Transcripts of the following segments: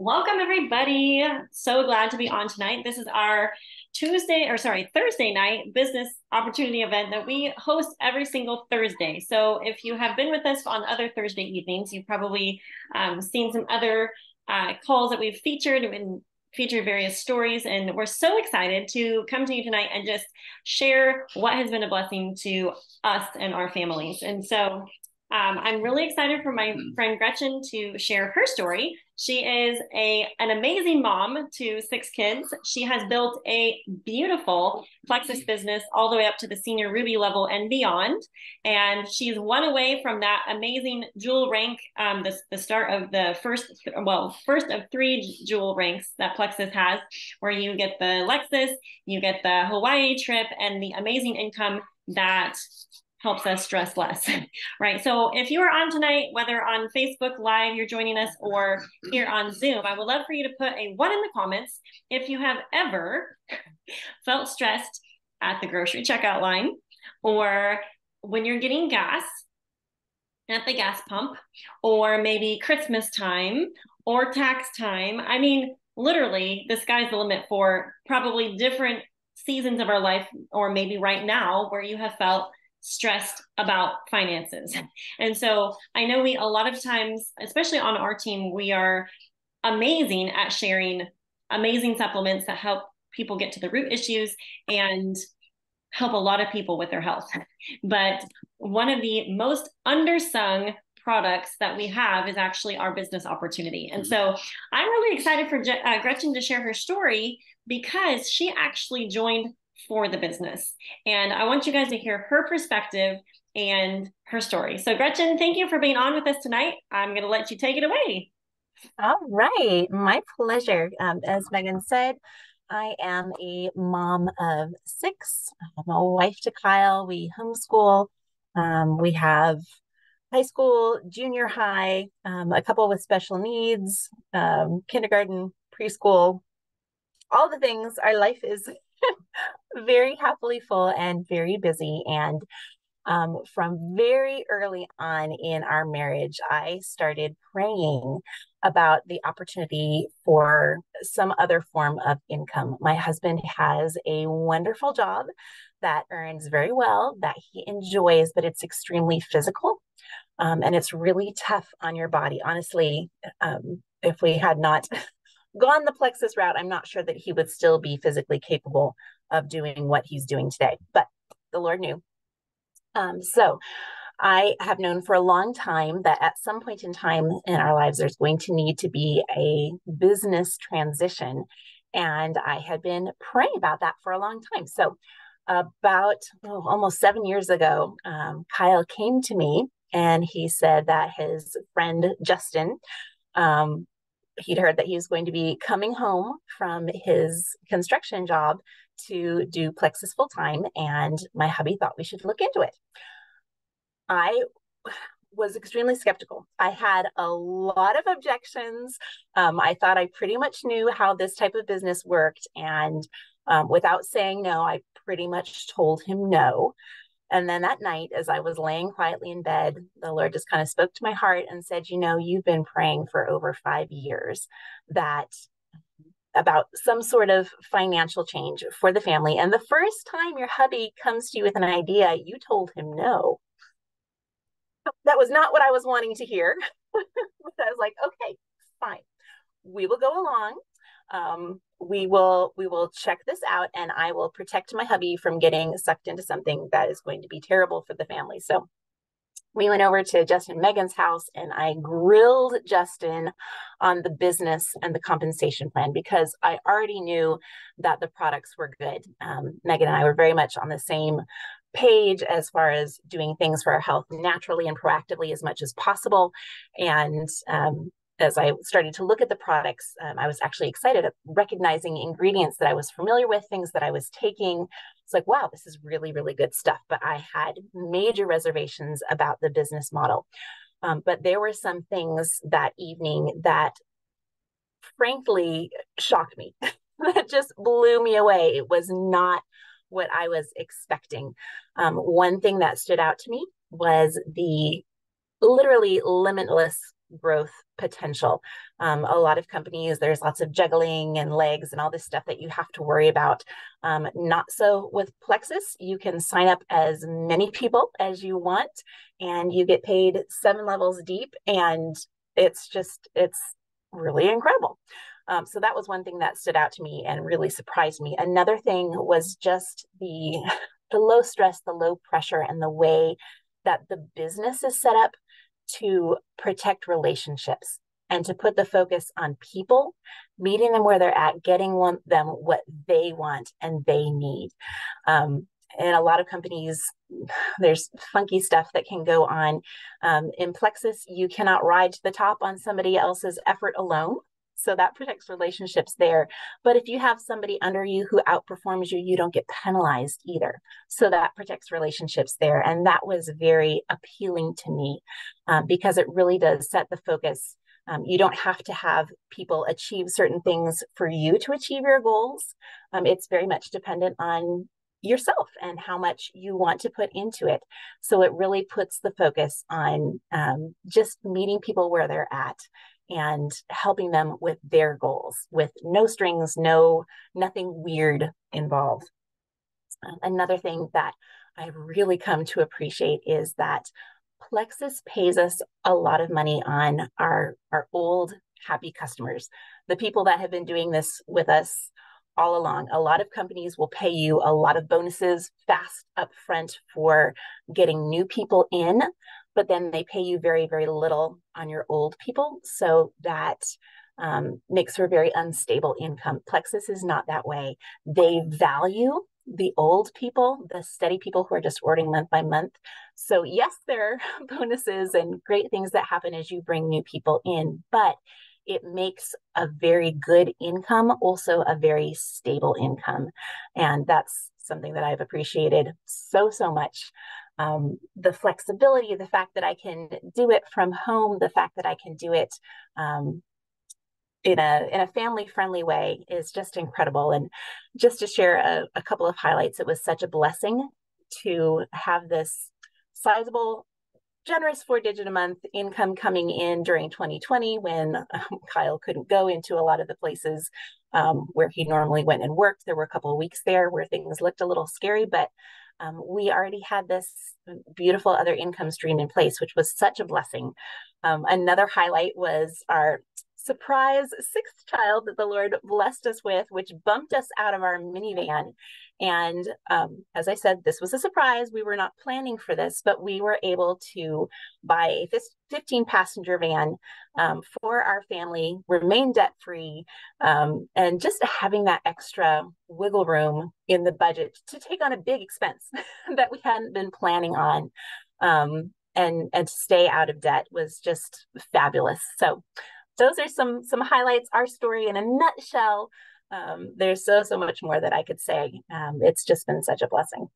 Welcome, everybody. So glad to be on tonight. This is our Tuesday, or sorry, Thursday night business opportunity event that we host every single Thursday. So if you have been with us on other Thursday evenings, you've probably um, seen some other uh, calls that we've featured and featured various stories. And we're so excited to come to you tonight and just share what has been a blessing to us and our families. And so um, I'm really excited for my friend Gretchen to share her story. She is a an amazing mom to six kids. She has built a beautiful Plexus business all the way up to the senior Ruby level and beyond. And she's one away from that amazing jewel rank, um, the, the start of the first, well, first of three jewel ranks that Plexus has, where you get the Lexus, you get the Hawaii trip, and the amazing income that helps us stress less, right? So if you are on tonight, whether on Facebook Live, you're joining us, or here on Zoom, I would love for you to put a one in the comments if you have ever felt stressed at the grocery checkout line or when you're getting gas at the gas pump or maybe Christmas time or tax time. I mean, literally, the sky's the limit for probably different seasons of our life, or maybe right now, where you have felt stressed about finances. And so I know we, a lot of times, especially on our team, we are amazing at sharing amazing supplements that help people get to the root issues and help a lot of people with their health. But one of the most undersung products that we have is actually our business opportunity. And so I'm really excited for Je- uh, Gretchen to share her story because she actually joined for the business. And I want you guys to hear her perspective and her story. So, Gretchen, thank you for being on with us tonight. I'm going to let you take it away. All right. My pleasure. Um, as Megan said, I am a mom of six. I'm a wife to Kyle. We homeschool. Um, we have high school, junior high, um, a couple with special needs, um, kindergarten, preschool, all the things. Our life is very happily full and very busy. And um, from very early on in our marriage, I started praying about the opportunity for some other form of income. My husband has a wonderful job that earns very well, that he enjoys, but it's extremely physical. Um, and it's really tough on your body. Honestly, um, if we had not gone the plexus route, I'm not sure that he would still be physically capable of doing what he's doing today. But the Lord knew. Um, so I have known for a long time that at some point in time in our lives, there's going to need to be a business transition. And I had been praying about that for a long time. So, about oh, almost seven years ago, um, Kyle came to me and he said that his friend Justin um, he'd heard that he was going to be coming home from his construction job to do Plexus full time, and my hubby thought we should look into it. I was extremely skeptical. I had a lot of objections. Um, I thought I pretty much knew how this type of business worked, and um, without saying no, I pretty much told him no. And then that night, as I was laying quietly in bed, the Lord just kind of spoke to my heart and said, You know, you've been praying for over five years that about some sort of financial change for the family. And the first time your hubby comes to you with an idea, you told him no. That was not what I was wanting to hear. I was like, okay, fine. We will go along um, we will we will check this out and i will protect my hubby from getting sucked into something that is going to be terrible for the family so we went over to justin megan's house and i grilled justin on the business and the compensation plan because i already knew that the products were good um, megan and i were very much on the same page as far as doing things for our health naturally and proactively as much as possible and um, as I started to look at the products, um, I was actually excited at recognizing ingredients that I was familiar with, things that I was taking. It's like, wow, this is really, really good stuff. But I had major reservations about the business model. Um, but there were some things that evening that frankly shocked me, that just blew me away. It was not what I was expecting. Um, one thing that stood out to me was the literally limitless growth potential. Um, a lot of companies, there's lots of juggling and legs and all this stuff that you have to worry about. Um, not so with Plexus. You can sign up as many people as you want, and you get paid seven levels deep, and it's just it's really incredible. Um, so that was one thing that stood out to me and really surprised me. Another thing was just the the low stress, the low pressure, and the way that the business is set up to protect relationships and to put the focus on people, meeting them where they're at, getting one, them what they want and they need. Um, in a lot of companies, there's funky stuff that can go on. Um, in Plexus, you cannot ride to the top on somebody else's effort alone. So that protects relationships there. But if you have somebody under you who outperforms you, you don't get penalized either. So that protects relationships there. And that was very appealing to me um, because it really does set the focus. Um, you don't have to have people achieve certain things for you to achieve your goals. Um, it's very much dependent on yourself and how much you want to put into it. So it really puts the focus on um, just meeting people where they're at and helping them with their goals with no strings, no, nothing weird involved. Um, another thing that I've really come to appreciate is that Plexus pays us a lot of money on our, our old happy customers, the people that have been doing this with us all along. A lot of companies will pay you a lot of bonuses fast up front for getting new people in, but then they pay you very, very little on your old people. So that um, makes for a very unstable income. Plexus is not that way. They value the old people, the steady people who are just ordering month by month. So, yes, there are bonuses and great things that happen as you bring new people in, but it makes a very good income also a very stable income. And that's something that I've appreciated so, so much. Um, the flexibility, the fact that I can do it from home, the fact that I can do it um, in a in a family friendly way is just incredible. And just to share a, a couple of highlights, it was such a blessing to have this sizable generous four digit a month income coming in during 2020 when um, Kyle couldn't go into a lot of the places um, where he normally went and worked. There were a couple of weeks there where things looked a little scary, but um, we already had this beautiful other income stream in place, which was such a blessing. Um, another highlight was our surprise sixth child that the Lord blessed us with, which bumped us out of our minivan. And um, as I said, this was a surprise. We were not planning for this, but we were able to buy a 15 passenger van um, for our family, remain debt free, um, and just having that extra wiggle room in the budget to take on a big expense that we hadn't been planning on. Um, and, and to stay out of debt was just fabulous. So those are some some highlights our story in a nutshell. Um, there's so so much more that i could say. Um, it's just been such a blessing.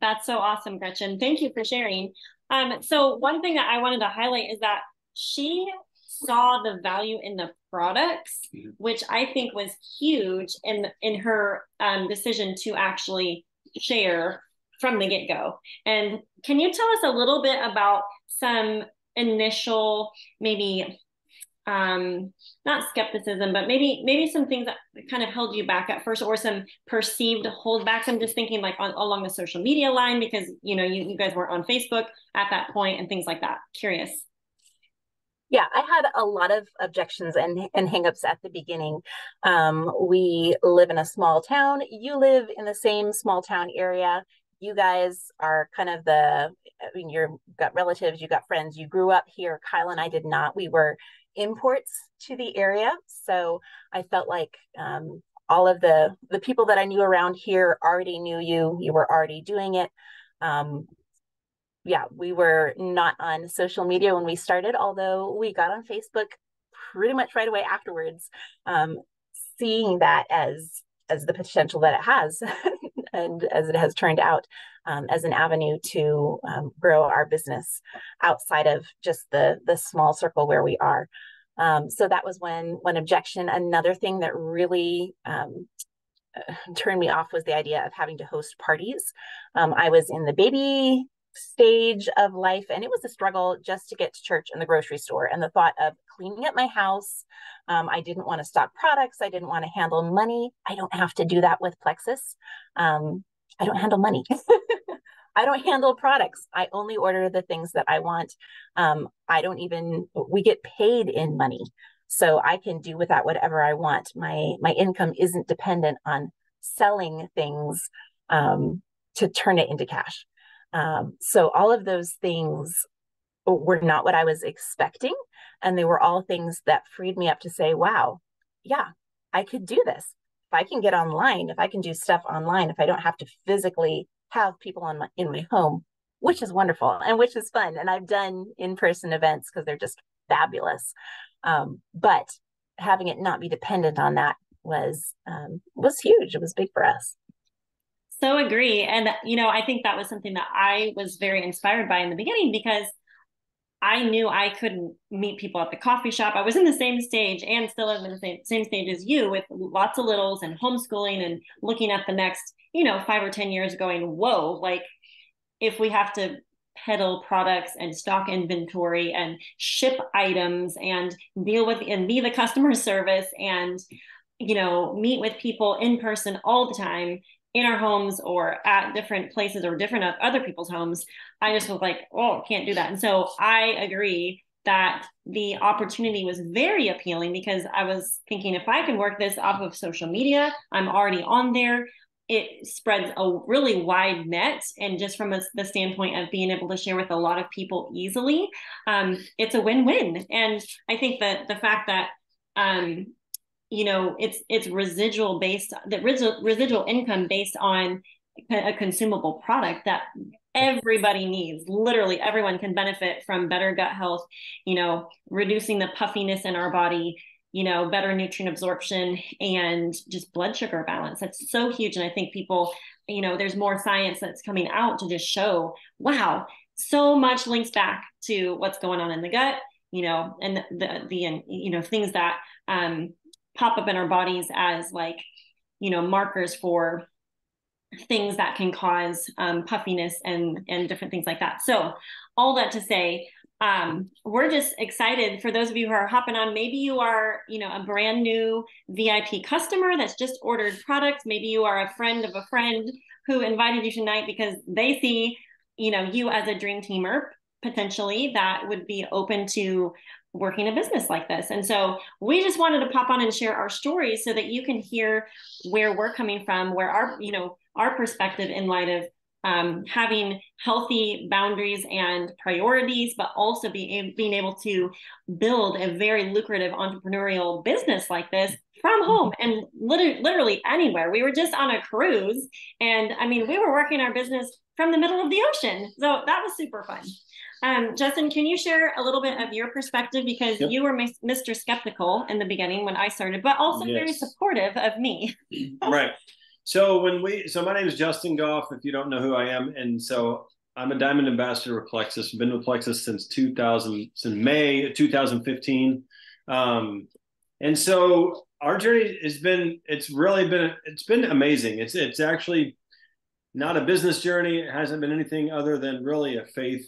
That's so awesome gretchen. Thank you for sharing. Um, so one thing that i wanted to highlight is that she saw the value in the products which i think was huge in in her um, decision to actually share from the get-go. And can you tell us a little bit about some initial maybe um not skepticism but maybe maybe some things that kind of held you back at first or some perceived holdbacks. I'm just thinking like on, along the social media line because you know you, you guys weren't on facebook at that point and things like that. Curious. Yeah i had a lot of objections and, and hangups at the beginning. Um, we live in a small town. You live in the same small town area. You guys are kind of the I mean, you've got relatives, you got friends, you grew up here. Kyle and I did not. We were imports to the area. So I felt like um, all of the the people that I knew around here already knew you. You were already doing it. Um, yeah, we were not on social media when we started, although we got on Facebook pretty much right away afterwards, um, seeing that as as the potential that it has and as it has turned out um, as an avenue to um, grow our business outside of just the the small circle where we are. Um, so that was one one objection. Another thing that really um, uh, turned me off was the idea of having to host parties. Um, I was in the baby stage of life and it was a struggle just to get to church and the grocery store and the thought of cleaning up my house. Um, i didn't want to stock products i didn't want to handle money. I don't have to do that with plexus. Um, i don't handle money. I don't handle products. I only order the things that i want. Um, i don't even we get paid in money so i can do with that whatever i want. My my income isn't dependent on selling things um, to turn it into cash um, so all of those things were not what I was expecting. And they were all things that freed me up to say, wow, yeah, I could do this. If I can get online, if I can do stuff online, if I don't have to physically have people on my, in my home, which is wonderful and which is fun. And I've done in-person events because they're just fabulous. Um, but having it not be dependent on that was um, was huge. It was big for us. So agree. And, you know, I think that was something that I was very inspired by in the beginning because I knew I couldn't meet people at the coffee shop. I was in the same stage and still in the same, same stage as you with lots of littles and homeschooling and looking at the next, you know, five or 10 years going, whoa, like if we have to peddle products and stock inventory and ship items and deal with and be the customer service and you know meet with people in person all the time in our homes or at different places or different other people's homes, I just was like, oh, can't do that. And so I agree that the opportunity was very appealing because I was thinking if I can work this off of social media, I'm already on there. It spreads a really wide net. And just from a, the standpoint of being able to share with a lot of people easily, um, it's a win win. And I think that the fact that um, you know it's it's residual based the residual, residual income based on a consumable product that everybody needs. Literally everyone can benefit from better gut health you know reducing the puffiness in our body you know better nutrient absorption and just blood sugar balance. That's so huge. And i think people you know there's more science that's coming out to just show wow so much links back to what's going on in the gut you know and the the, the you know things that um pop up in our bodies as like you know markers for things that can cause um, puffiness and and different things like that. So all that to say um, we're just excited for those of you who are hopping on. Maybe you are you know a brand new vip customer that's just ordered products. Maybe you are a friend of a friend who invited you tonight because they see you know you as a dream teamer potentially that would be open to working a business like this. And so we just wanted to pop on and share our stories so that you can hear where we're coming from, where our, you know, our perspective in light of um, having healthy boundaries and priorities, but also being being able to build a very lucrative entrepreneurial business like this from home and literally, literally anywhere. We were just on a cruise, and I mean, we were working our business from the middle of the ocean, so that was super fun. Um, Justin, can you share a little bit of your perspective because yep. you were Mr. Skeptical in the beginning when I started, but also yes. very supportive of me. right. So when we, so my name is Justin Goff. If you don't know who I am, and so I'm a Diamond Ambassador with Plexus. I've been with Plexus since 2000, since May 2015. Um, and so our journey has been, it's really been, it's been amazing. It's, it's actually not a business journey. It hasn't been anything other than really a faith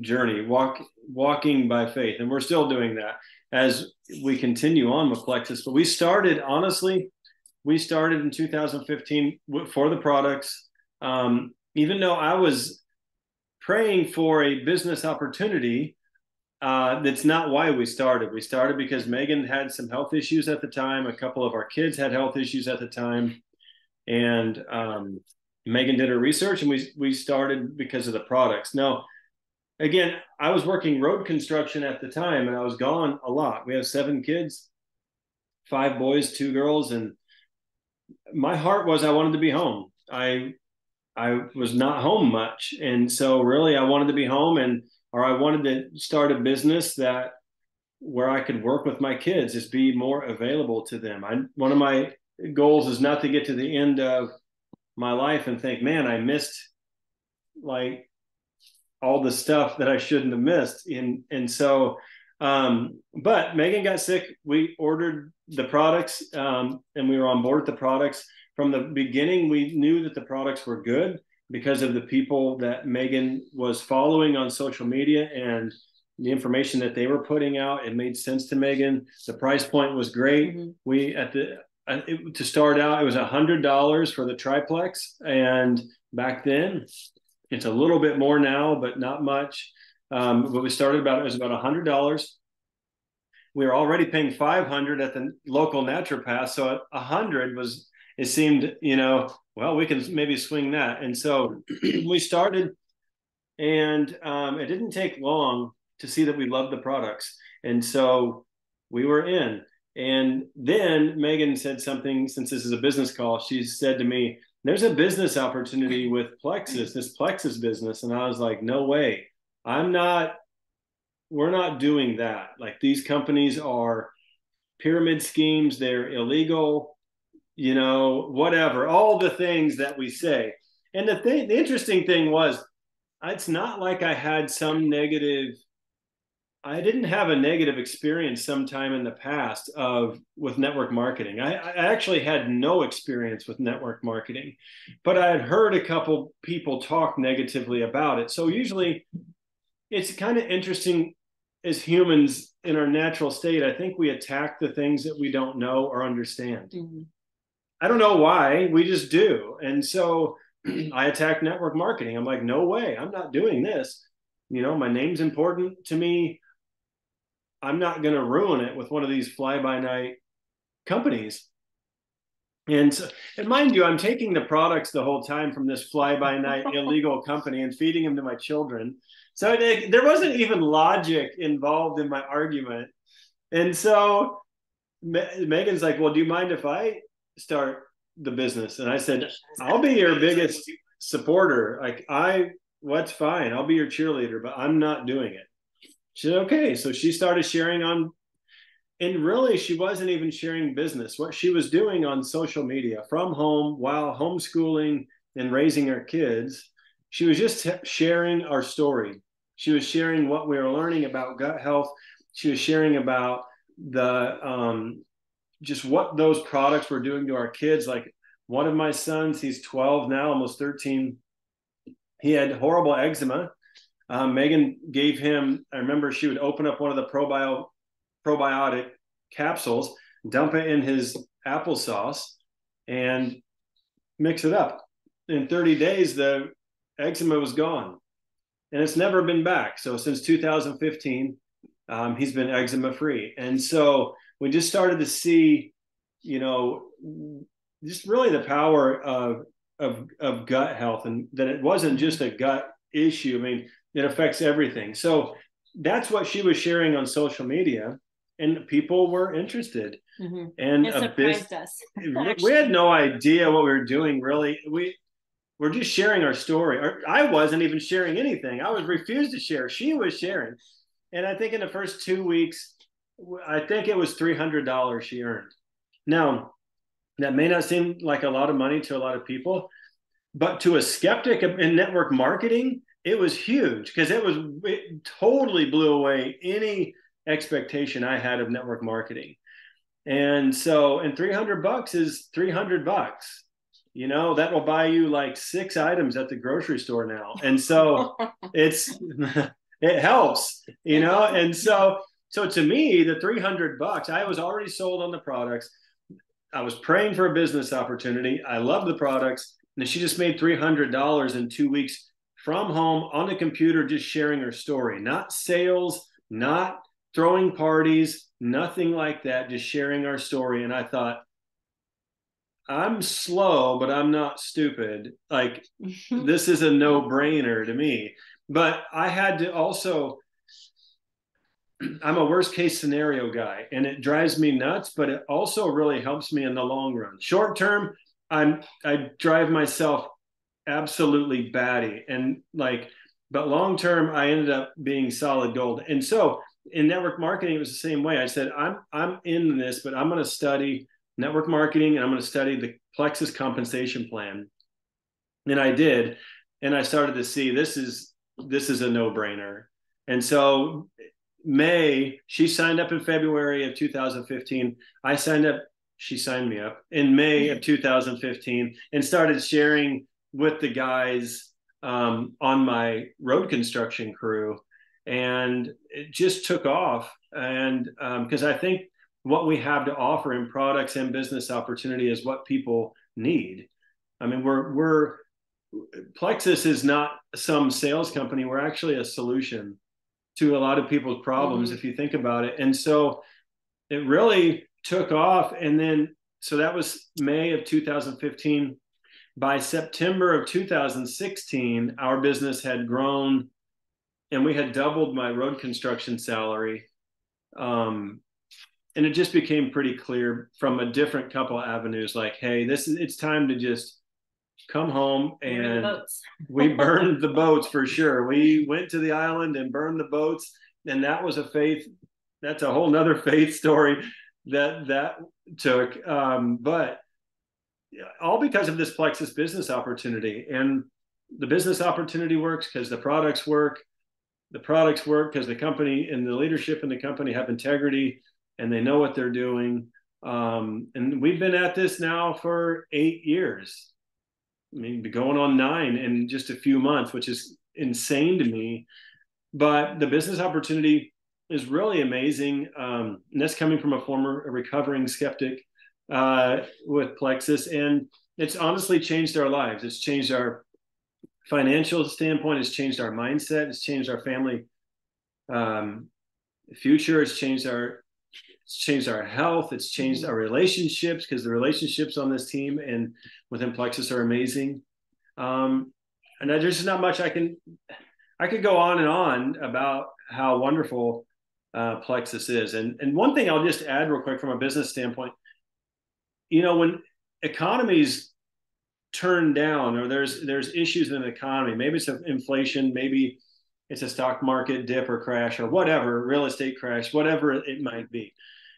journey, walk walking by faith, and we're still doing that as we continue on with Plexus. But we started honestly, we started in 2015 for the products. Um, even though I was praying for a business opportunity, uh, that's not why we started. We started because Megan had some health issues at the time. A couple of our kids had health issues at the time, and um, Megan did her research, and we we started because of the products. Now, again, I was working road construction at the time and I was gone a lot. We have seven kids, five boys, two girls, and my heart was I wanted to be home. I I was not home much. And so really I wanted to be home and or I wanted to start a business that where I could work with my kids, just be more available to them. I one of my goals is not to get to the end of my life and think, man, I missed like all the stuff that I shouldn't have missed. And and so, um, but Megan got sick. We ordered the products, um, and we were on board with the products from the beginning. We knew that the products were good. because of the people that Megan was following on social media and the information that they were putting out. It made sense to Megan. The price point was great. Mm-hmm. We at the it, to start out, it was a hundred dollars for the triplex, and back then, it's a little bit more now, but not much. Um, but we started about it was about hundred dollars. We were already paying five hundred at the local naturopath, so a hundred was it seemed you know well we can maybe swing that, and so we started, and um, it didn't take long to see that we loved the products, and so we were in and then Megan said something, since this is a business call, she said to me, There's a business opportunity with Plexus, this Plexus business. And I was like, No way. I'm not, we're not doing that. Like these companies are pyramid schemes, they're illegal, you know, whatever, all the things that we say. And the thing, the interesting thing was, it's not like I had some negative I didn't have a negative experience sometime in the past of with network marketing. I, I, actually had no experience with network marketing, but I had heard a couple people talk negatively about it. So usually it's kind of interesting as humans in our natural state. I think we attack the things that we don't know or understand. Mm-hmm. I don't know why, we just do. And so I attack network marketing. I'm like, no way, I'm not doing this. You know, my name's important to me I'm not going to ruin it with one of these fly by night companies. And, so, and mind you, I'm taking the products the whole time from this fly by night illegal company and feeding them to my children. So it, there wasn't even logic involved in my argument. And so Megan's like, Well, do you mind if I start the business? And I said, I'll be your biggest supporter. Like, I, what's fine. I'll be your cheerleader, but I'm not doing it. She said, okay. So she started sharing on, and really, she wasn't even sharing business. What she was doing on social media from home while homeschooling and raising her kids, she was just sharing our story. She was sharing what we were learning about gut health. She was sharing about the, um, just what those products were doing to our kids. Like one of my sons, he's 12 now, almost 13. He had horrible eczema um, Megan gave him, I remember she would open up one of the probio, probiotic capsules, dump it in his applesauce, and mix it up. In 30 days, the eczema was gone. And it's never been back. So since 2015, um, he's been eczema free. And so we just started to see, you know, just really the power of, of, of gut health and that it wasn't just a gut issue. I mean, it affects everything. So that's what she was sharing on social media, and people were interested. Mm-hmm. And it surprised us. we had no idea what we were doing. Really, we we're just sharing our story. Or I wasn't even sharing anything. I was refused to share. She was sharing, and I think in the first two weeks, I think it was three hundred dollars she earned. Now, that may not seem like a lot of money to a lot of people, but to a skeptic in network marketing, it was huge because it was it totally blew away any expectation I had of network marketing. And so, and 300 bucks is 300 bucks. You know, that will buy you like six items at the grocery store now. And so it's, it helps, you know? And so, so to me, the 300 bucks, I was already sold on the products. I was praying for a business opportunity. I love the products. And she just made $300 in two weeks from home on the computer, just sharing her story, not sales, not throwing parties, nothing like that, just sharing our story. And I thought, I'm slow, but I'm not stupid. Like, this is a no brainer to me. But I had to also, I'm a worst case scenario guy, and it drives me nuts, but it also really helps me in the long run. Short term, I'm I drive myself absolutely batty. And like but long term i ended up being solid gold. And so in network marketing it was the same way. I said i'm i'm in this but i'm going to study network marketing and i'm going to study the plexus compensation plan. And i did. And i started to see this is this is a no-brainer. And so may she signed up in february of 2015 i signed up she signed me up in may of 2015 and started sharing with the guys um, on my road construction crew, and it just took off. And because um, I think what we have to offer in products and business opportunity is what people need. I mean, we're we're Plexus is not some sales company. We're actually a solution to a lot of people's problems, mm-hmm. if you think about it. And so it really took off. And then, so that was May of 2015. By September of 2016, our business had grown and we had doubled my road construction salary. Um, and it just became pretty clear from a different couple avenues like, hey, this is it's time to just come home and we burned the boats for sure. We went to the island and burned the boats. And that was a faith, that's a whole nother faith story that that took. Um, but all because of this Plexus business opportunity. And the business opportunity works because the products work. The products work because the company and the leadership in the company have integrity and they know what they're doing. Um, and we've been at this now for eight years. I mean, going on nine in just a few months, which is insane to me. But the business opportunity is really amazing. Um, and that's coming from a former a recovering skeptic uh, with Plexus. And it's honestly changed our lives. It's changed our financial standpoint. It's changed our mindset. It's changed our family um, future. It's changed our it's changed our health. It's changed mm-hmm. our relationships because the relationships on this team and within Plexus are amazing. Um, and there's just not much I can. I could go on and on about how wonderful uh, Plexus is. And and one thing I'll just add real quick from a business standpoint, you know, when economies turn down or there's there's issues in the economy, maybe it's inflation, maybe it's a stock market dip or crash or whatever, real estate crash, whatever it might be.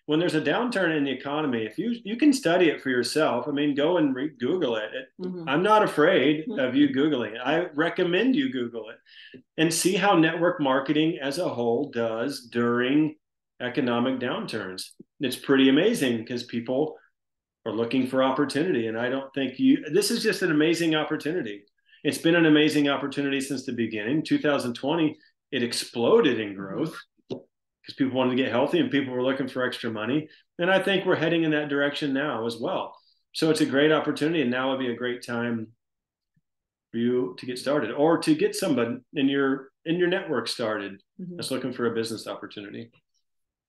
When there's a downturn in the economy, if you you can study it for yourself, I mean, go and re- Google it. Mm-hmm. I'm not afraid mm-hmm. of you googling it. I recommend you Google it and see how network marketing as a whole does during economic downturns. It's pretty amazing because people are looking for opportunity, and I don't think you. This is just an amazing opportunity it's been an amazing opportunity since the beginning. 2020, it exploded in growth because people wanted to get healthy and people were looking for extra money. And I think we're heading in that direction now as well. So it's a great opportunity, and now would be a great time for you to get started or to get somebody in your in your network started mm-hmm. that's looking for a business opportunity.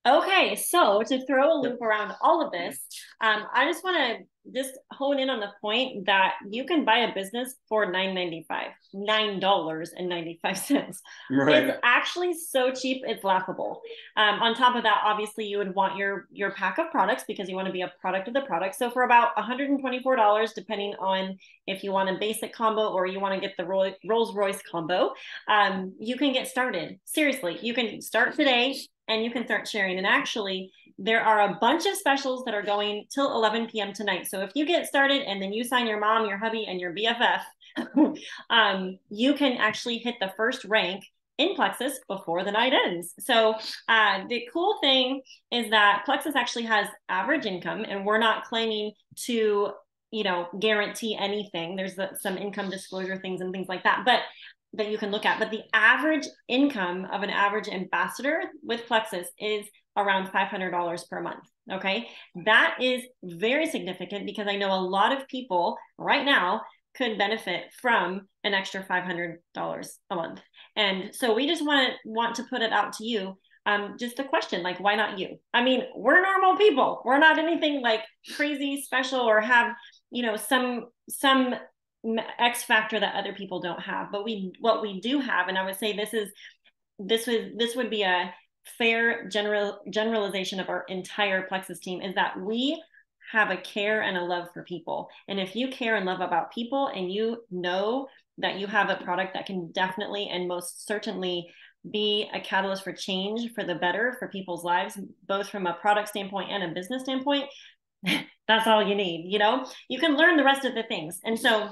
Okay, so to throw a loop around all of this, um, I just want to just hone in on the point that you can buy a business for nine ninety five, nine dollars and ninety five cents. Right. It's actually so cheap, it's laughable. Um, on top of that, obviously, you would want your your pack of products because you want to be a product of the product. So for about one hundred and twenty four dollars, depending on if you want a basic combo or you want to get the Rolls Royce combo, um, you can get started. Seriously, you can start today and you can start sharing. And actually, there are a bunch of specials that are going till 11 p.m. tonight. So if you get started and then you sign your mom, your hubby, and your BFF, um, you can actually hit the first rank in Plexus before the night ends. So uh, the cool thing is that Plexus actually has average income, and we're not claiming to you know guarantee anything. There's the, some income disclosure things and things like that, but that you can look at. But the average income of an average ambassador with Plexus is around $500 per month. Okay. That is very significant because I know a lot of people right now could benefit from an extra $500 a month. And so we just want to want to put it out to you. Um, just a question like, why not you? I mean, we're normal people. We're not anything like crazy special or have, you know, some, some X factor that other people don't have. But we, what we do have, and I would say this is, this was, this would be a fair general generalization of our entire Plexus team is that we have a care and a love for people. And if you care and love about people and you know that you have a product that can definitely and most certainly be a catalyst for change for the better for people's lives, both from a product standpoint and a business standpoint, that's all you need. You know, you can learn the rest of the things. And so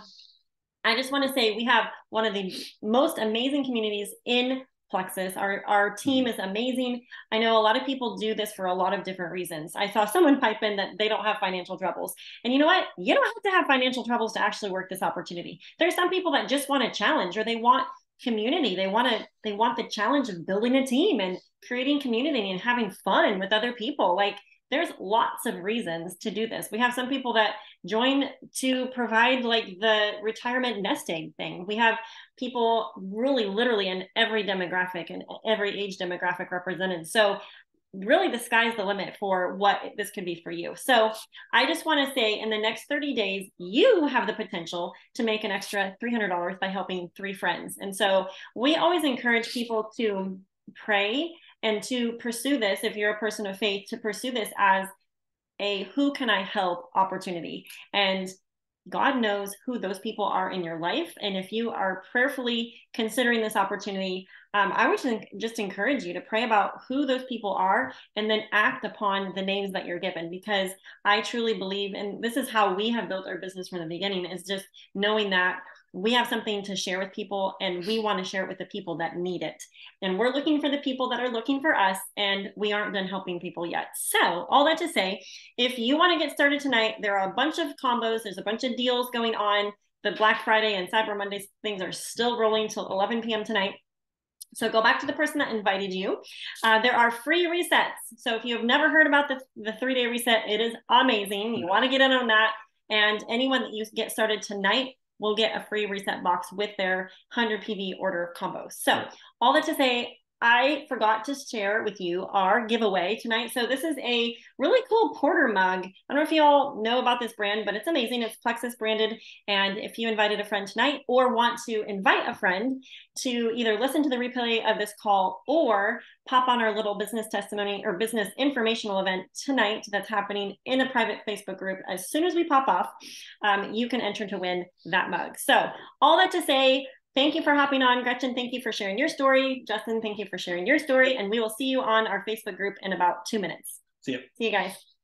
I just want to say we have one of the most amazing communities in Plexus. Our our team is amazing. I know a lot of people do this for a lot of different reasons. I saw someone pipe in that they don't have financial troubles. And you know what? You don't have to have financial troubles to actually work this opportunity. There's some people that just want a challenge or they want community. They want to they want the challenge of building a team and creating community and having fun with other people. Like there's lots of reasons to do this. We have some people that join to provide like the retirement nest egg thing. We have people really literally in every demographic and every age demographic represented. So really the sky's the limit for what this could be for you. So I just want to say in the next 30 days, you have the potential to make an extra $300 by helping three friends. And so we always encourage people to pray and to pursue this if you're a person of faith to pursue this as a who can i help opportunity? And god knows who those people are in your life. And if you are prayerfully considering this opportunity um, i would just encourage you to pray about who those people are and then act upon the names that you're given. Because i truly believe and this is how we have built our business from the beginning is just knowing that we have something to share with people and we want to share it with the people that need it. And we're looking for the people that are looking for us and we aren't done helping people yet. So, all that to say, if you want to get started tonight, there are a bunch of combos, there's a bunch of deals going on. The Black Friday and Cyber Monday things are still rolling till 11 p.m. tonight. So go back to the person that invited you. Uh, there are free resets. So if you have never heard about the, the three day reset, it is amazing. You want to get in on that. And anyone that you get started tonight will get a free reset box with their 100 PV order combo. So, all that to say, I forgot to share with you our giveaway tonight. So this is a really cool porter mug. I don't know if you all know about this brand, but it's amazing. It's Plexus branded. And if you invited a friend tonight or want to invite a friend to either listen to the replay of this call or pop on our little business testimony or business informational event tonight that's happening in a private Facebook group, as soon as we pop off, um, you can enter to win that mug. So all that to say, Thank you for hopping on. Gretchen, thank you for sharing your story. Justin, thank you for sharing your story. And we will see you on our Facebook group in about two minutes. See you. See you guys.